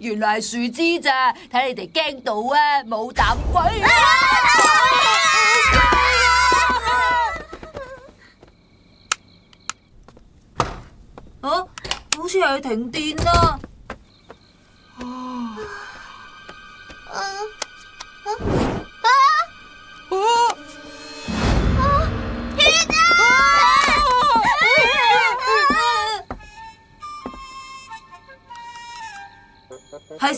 原来系树枝咋？睇你哋惊到啊，冇胆鬼啊！好似系停电啦。啊！